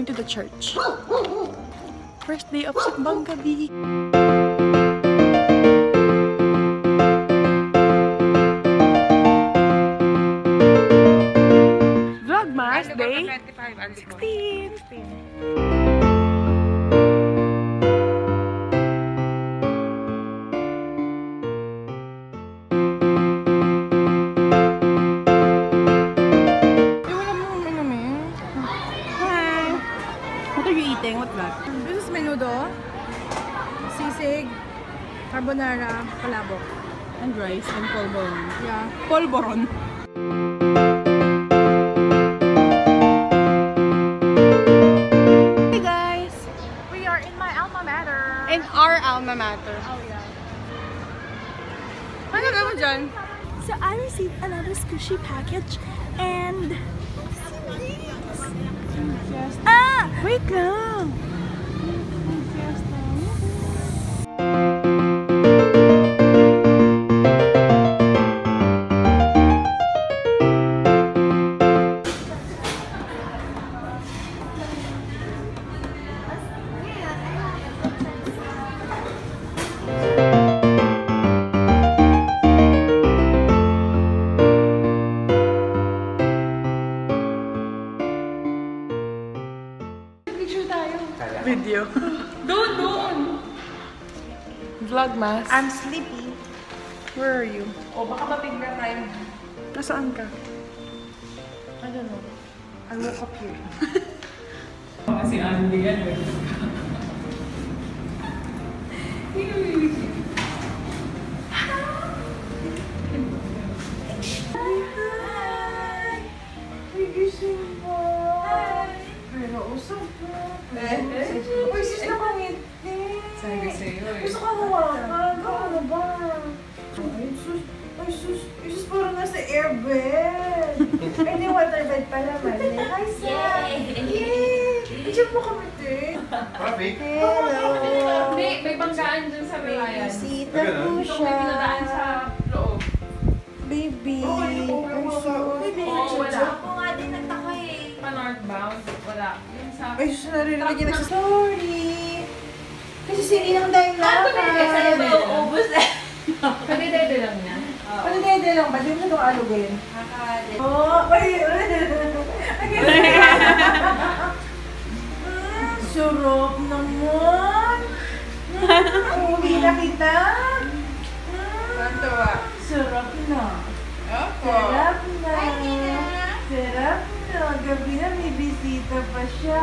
going to the church. First day of Simbang Gabi. Vlogmas Day 16. 16. That? This is menudo, sisig, carbonara, palabok. And rice and polvoron. Yeah. Polvoron. Hey guys! We are in my alma mater. In our alma mater. oh yeah. Ano ka mo dyan? So I received another squishy package and Ah! Wait lang! Video. doon, doon! Vlogmas. I'm sleepy. Where are you? O baka mapigla tayo. Nasaan ka? I don't know. I woke up here. Kasi Andy yan eh. Nagising po. Pero usap po. Eh? Uy, sis na mangiti. Sabi sa'yo eh. Gusto ka hawakan. Na ba? Ay, sus. Ay, sus. Ay, sus, parang nasa airbed. Ay, hindi waterbed pa naman. eh. Hi, Sam. Yay! Diyan mo kami, te. Hello. Hindi, may banggaan dun sa May bayan. bisita po Ito siya. may pinadaan sa loob. Baby. Ay, sus. Oo, wala. Ako nga din nagtaka eh. Pa northbound, wala. Yung sa... Ay, sus, narinig niya nagsa- Sorry. Kasi sige lang tayong Ano ba yung sa lakad. level? Ubus eh. Pwede dede lang niya. Ano dede lang ba? Di mo ito alugin. Kakadit. Oh, ay, Mm, Surop naman. Mm, Uwi na kita. Mm, Sarap na. Sarap na. Sarap na. Gabi na may bisita pa siya.